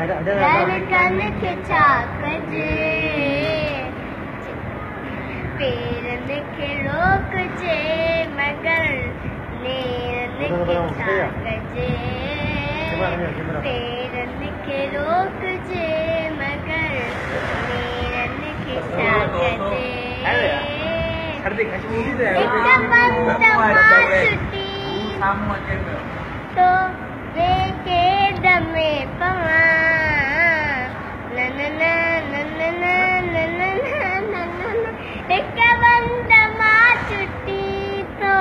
کے چاک جے پیرن کے روک جے مگر نیرن کے چاک جے پیرن کے روک جے مگر نیرن کے چاک جے ایک بند ماں چھٹی تو بے کے دمے پواں ایک بند ماں چھٹی تو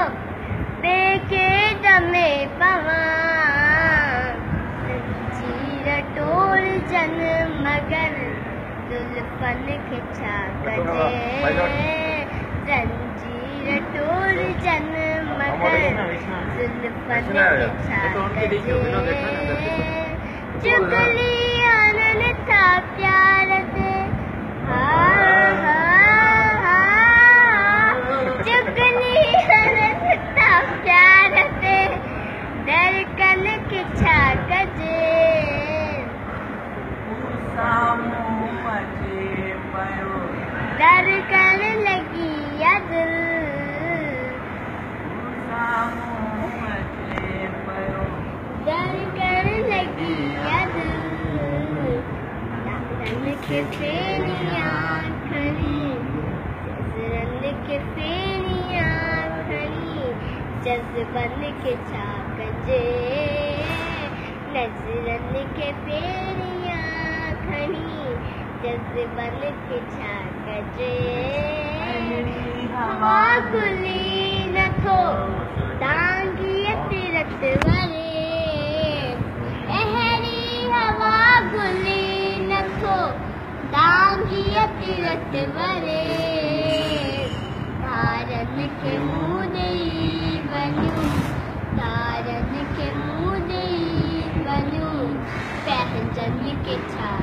بے کے دمے پواں زنجیر ٹول جن مگر زلفن کھچا گجے زنجیر ٹول جن مگر زلفن کھچا گجے چگلی آنن تھا پیار کے کھڑی رن کے فیریاں کھڑی جذبن کے چاک جے نظرن کے فیریاں کھڑی جذبن کے چاک جے ہوا گلی۔ ڈانگی تیرت ورے، تارن کے منہ نہیں بنوں، تارن کے منہ نہیں بنوں پہچن کے چھا